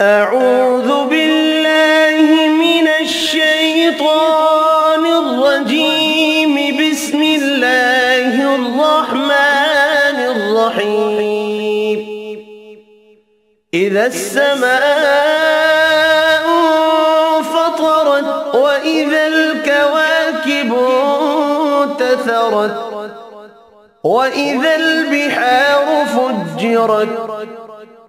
أعوذ بالله من الشيطان الرجيم. بسم الله الرحمن الرحيم. إذا السماء انفطرت وإذا الكواكب انتثرت وإذا البحار فجرت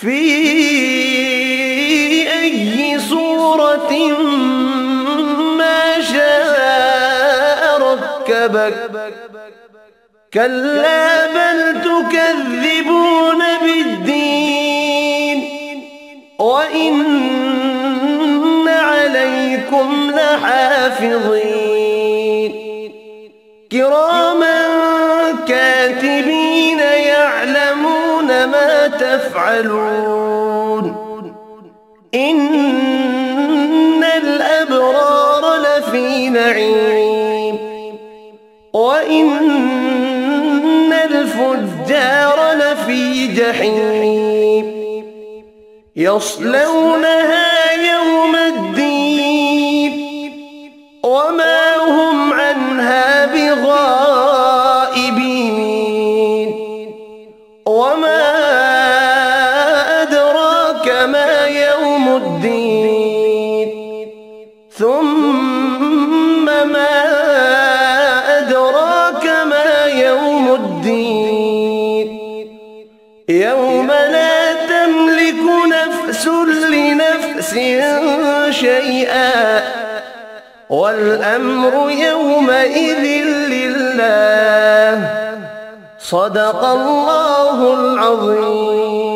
في أي صورة ما شاء ركبك. كلا بل تكذبون بالدين. وإن عليكم لحافظين. كراما كاتبين يعلمون ما تفعلون. إن الأبرار لفي نعيم. وإن الفجار لفي جحيم. يصلونها وما أدراك ما يوم الدين. ثم ما أدراك ما يوم الدين. يوم لا تملك نفس لنفس شيئا. والأمر يومئذ لله. صدق الله العظيم.